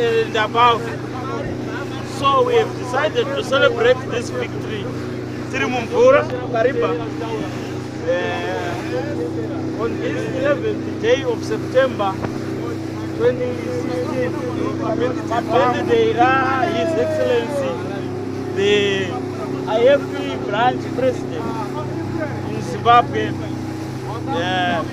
eh, ndabove so we have decided to celebrate this victory tiri mumvura kariba eh, on this 11th day of september 2016 birthday ra his excellency the ifp branch president in zimbabwe eh,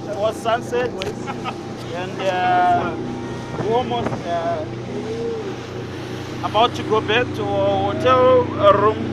towards sunset and uh, we almost uh, about to go back to our hotel room